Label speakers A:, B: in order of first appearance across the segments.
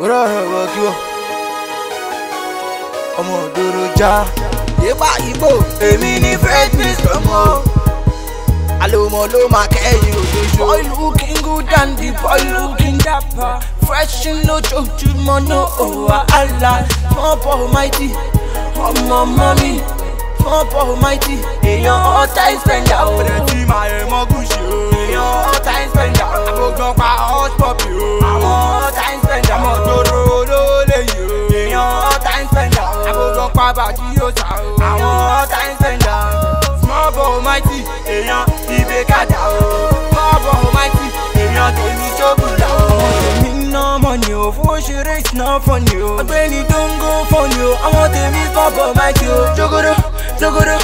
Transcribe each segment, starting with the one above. A: wúrọ̀ ọ̀rọ̀ kí wọ́n ọmọ òdòdó já yépa ibo èmi ni fred mr mo àlòmọ ló máa kẹ́yìn òdòdó. boy looking good and the boy looking dapper Fresh freshin lójoojúmọ́ no wàhálà pump almighty ọmọ mọ́mí pump almighty èèyàn all time spender o. ọ̀rẹ́ tí màá yẹ mọ́gùn ṣe o. èèyàn all time spender o. àgbọ̀gbọ̀n pa hot pop o. àwọn àjí yóò ṣá o. àwọn ọ̀tá ń sẹ̀ńdà small but mighty èèyàn ibè kàdà o. small but mighty èèyàn tèmi ṣókùlà o. èmi ń ná mọ̀nì o fún òṣèré ìsìná fọ̀nì o. ọ̀gbẹ́ni tó ń gó fọ̀nì o àwọn tèmi small but mighty o. jogodo jogodo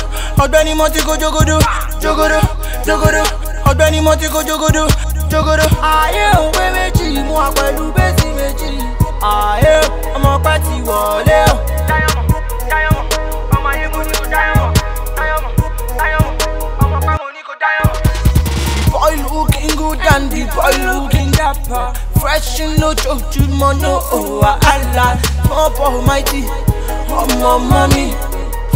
A: ọ̀gbẹ́ni mo ti kó jogodo jogodo jogodo ọ̀gbẹ́ni mo ti kó jogodo jogodo. ayé òwe méjì mú wa pẹ̀lú bẹ́sì méjì. ayé ọmọ pẹ́ ti wọlé o. and the boy looking dapper. Fresh in no joke to mono oh Allah. Pump almighty, ọmọ mọ́mí.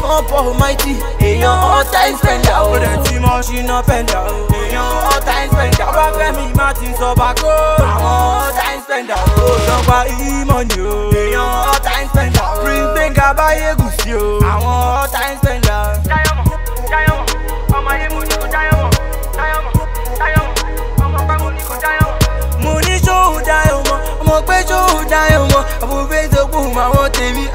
A: Pump almighty, èèyàn all time spender. Ó lè ti mọ ṣínà pẹ̀ndà. Èèyàn all time spender. a Fẹ́mi Martin sọ bàkó. Àwọn all time spender. Ó lọ gba ìmọ̀ ni o. all time spender. Prince Benga báyé tèmi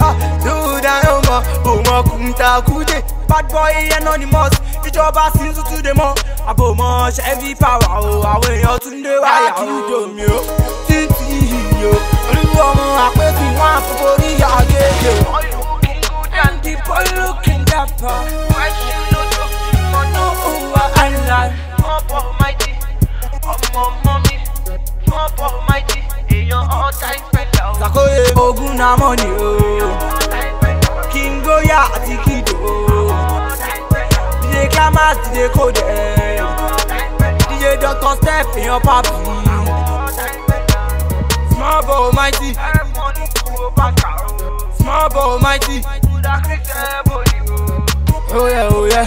A: lóò dáná mọ òun ọkùnrin ta kú dé bad boy anonymous ìjọba sì ń tútù dé mọ àbò mọ ṣẹ́bí pàwà o àwọn èèyàn tún dé wáyà o. àdúgbò mi ò títí ìyó olúwo ọmọ àpèkì wọn àfọwọ́ ní àgègè. and the I'm looking dapper. why she no talk to me no over and I'm ọmọ mighty ọmọ mọ́mí ọmọ mighty. Sakoye ogun na mọ́ni o. Oh. Kingoya ati Kido o. Oh. DJ Clamas DJ Kode. DJ eh. Dr Step èèyàn papi. Small boy mighty. Small boy mighty. Oye oh oye,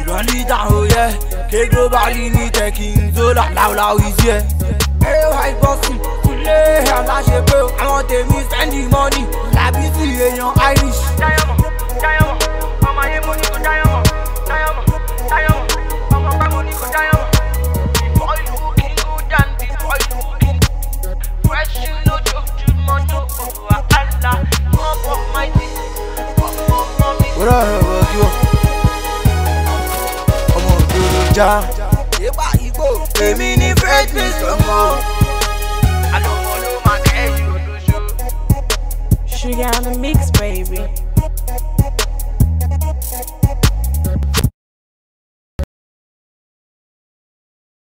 A: ìran lídà oye, ké globally ní tẹ̀kí ń zó làlàó làwí jẹ́. Ẹ wá ìbọ̀sùn ṣe aláṣepé àwọn tèmi spending money làbí sí èèyàn Irish. you looking good Èmi